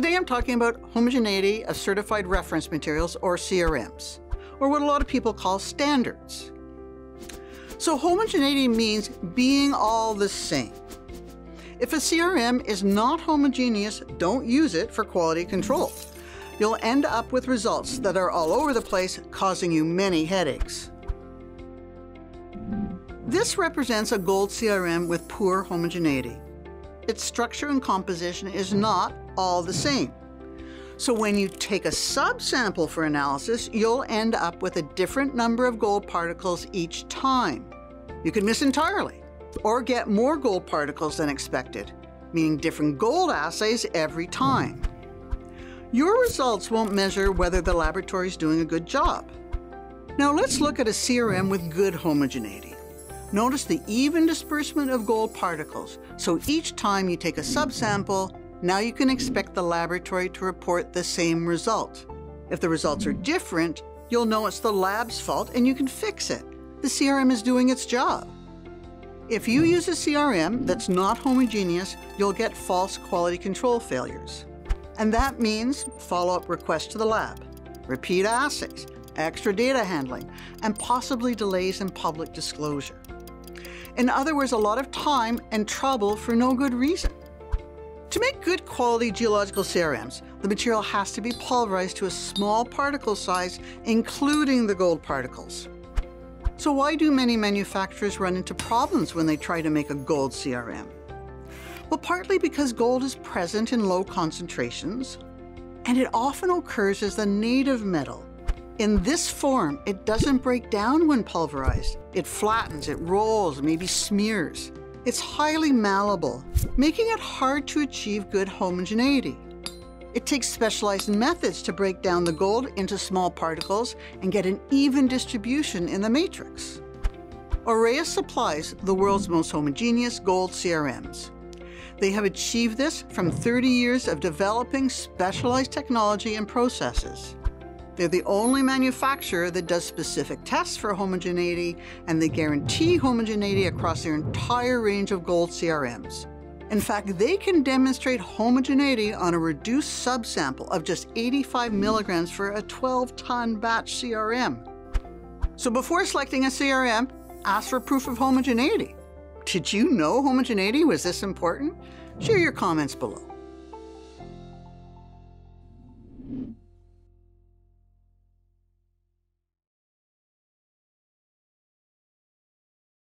Today I'm talking about homogeneity of certified reference materials, or CRMs, or what a lot of people call standards. So homogeneity means being all the same. If a CRM is not homogeneous, don't use it for quality control. You'll end up with results that are all over the place, causing you many headaches. This represents a gold CRM with poor homogeneity. Its structure and composition is not all the same. So when you take a subsample for analysis, you'll end up with a different number of gold particles each time. You could miss entirely, or get more gold particles than expected, meaning different gold assays every time. Your results won't measure whether the laboratory is doing a good job. Now let's look at a CRM with good homogeneity. Notice the even disbursement of gold particles, so each time you take a subsample, now you can expect the laboratory to report the same result. If the results are different, you'll know it's the lab's fault and you can fix it. The CRM is doing its job. If you use a CRM that's not homogeneous, you'll get false quality control failures. And that means follow-up requests to the lab, repeat assays, extra data handling, and possibly delays in public disclosure. In other words, a lot of time and trouble for no good reason. To make good quality geological CRMs, the material has to be pulverized to a small particle size, including the gold particles. So why do many manufacturers run into problems when they try to make a gold CRM? Well, partly because gold is present in low concentrations, and it often occurs as the native metal. In this form, it doesn't break down when pulverized. It flattens, it rolls, maybe smears. It's highly malleable, making it hard to achieve good homogeneity. It takes specialized methods to break down the gold into small particles and get an even distribution in the matrix. OREAS supplies the world's most homogeneous gold CRMs. They have achieved this from 30 years of developing specialized technology and processes. They're the only manufacturer that does specific tests for homogeneity, and they guarantee homogeneity across their entire range of gold CRMs. In fact, they can demonstrate homogeneity on a reduced subsample of just 85 milligrams for a 12-ton batch CRM. So before selecting a CRM, ask for proof of homogeneity. Did you know homogeneity was this important? Share your comments below.